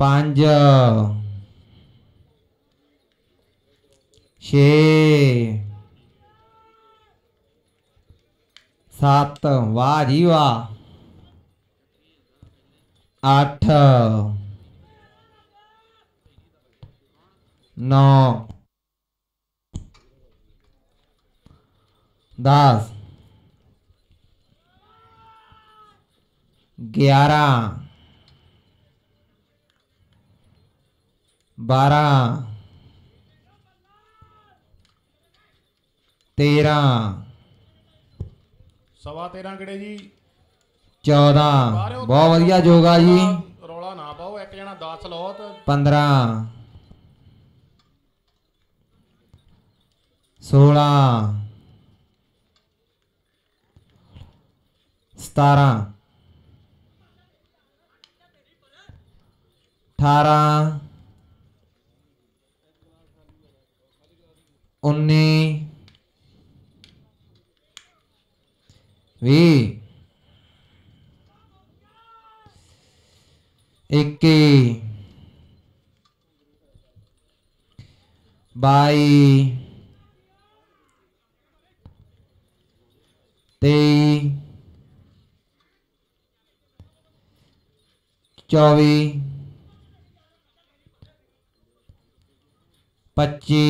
ਪੰਜ ਛੇ ਸੱਤ ਵਾਹ ਜੀ ਵਾਹ ਅੱਠ ਨੌ ਦਸ ਗਿਆਰਾਂ ਬਾਰਾਂ ਤੇਰਾਂ ਸਵਾ 13 ਕਿਹੜੇ ਜੀ 14 ਬਹੁਤ ਵਧੀਆ ਜੋਗਾ ਜੀ ਰੌਲਾ ਨਾ ਪਾਓ ਇੱਕ ਜਣਾ 10 ਲਓ ਤੇ 15 16 17 18 उन्नी भी इक्की बाई तेई चौबी पच्ची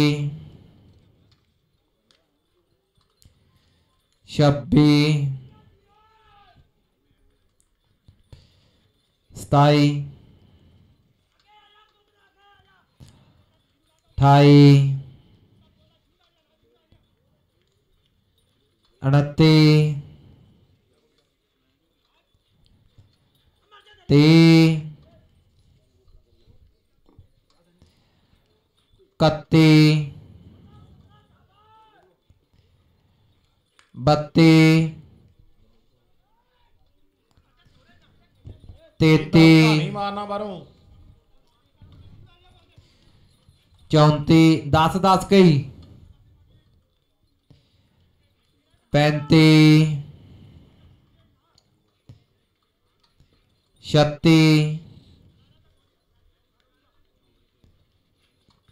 छब्बी सताई। अठाई। अड़ती ती कत्ती बत्ती। तेती। चौंती। दस दस कई पैंती। छत्ती।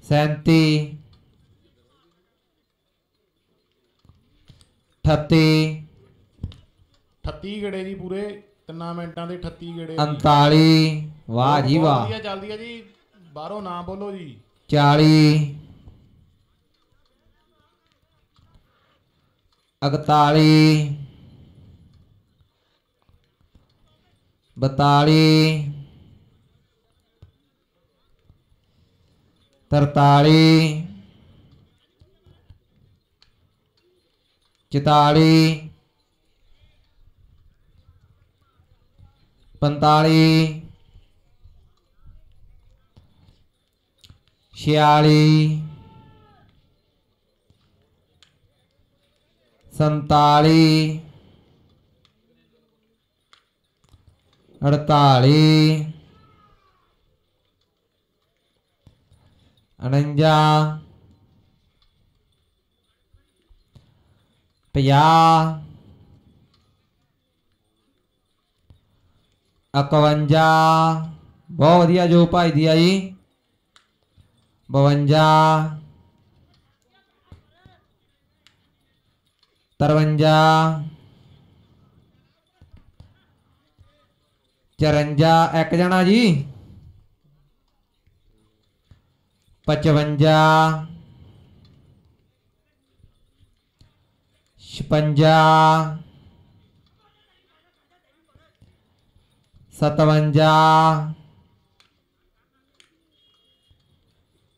सैंती। 38 38 ਗੇੜੇ ਜੀ ਪੂਰੇ ਤਿੰਨਾਂ ਮਿੰਟਾਂ ਦੇ 38 ਗੇੜੇ 39 ਵਾਹ ਜੀ ਬਹੁਤ ਵਾਹ ਵਧੀਆ ਚੱਲਦੀ ਹੈ ਜੀ ਬਾਹਰੋਂ ਨਾ ਬੋਲੋ ਜੀ 40 41 42 43 44 45 छियाली संताली अड़ताली उनंजा पिया इकवंजा बहुत वधिया जो उपाय दिया जी बवंजा तरवंजा चरंजा एक जना जी पचवंजा छपंजा सतवंजा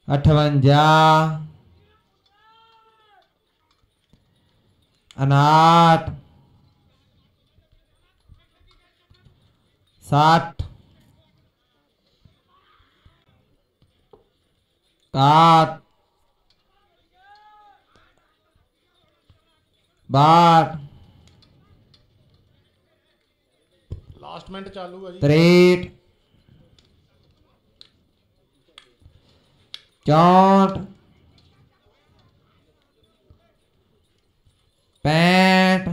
अठवंजा अनाठ साठ सात बार। लास्ट मिनट चालू त्रेट। चौट पैठ।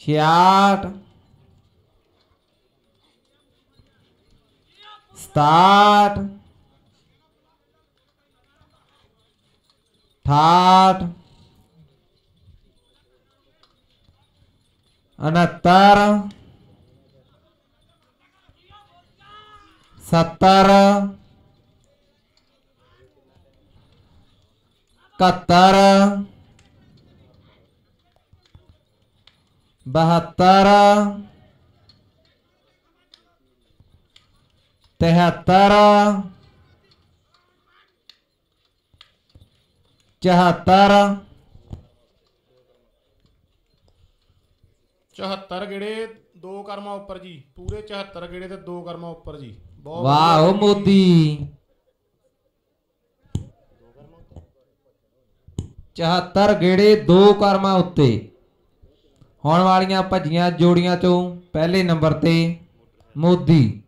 छियाट सताठ ठाठ उनहत्तर सत्तर। इकहत्तर। बहत्तर। तिहत्तर। 74 74 ਗੇੜੇ ਦੋ ਕਰਮਾਂ ਉੱਪਰ ਜੀ। ਪੂਰੇ 74 ਗੇੜੇ ਤੇ ਦੋ ਕਰਮਾਂ ਉੱਪਰ ਜੀ। ਬਹੁਤ ਵਾਹ ਓ ਮੋਦੀ। 74 ਗੇੜੇ ਦੋ ਕਰਮਾਂ ਉੱਤੇ। ਹੋਣ ਵਾਲੀਆਂ ਭੱਜੀਆਂ ਜੋੜੀਆਂ ਚੋਂ ਪਹਿਲੇ ਨੰਬਰ ਤੇ ਮੋਦੀ।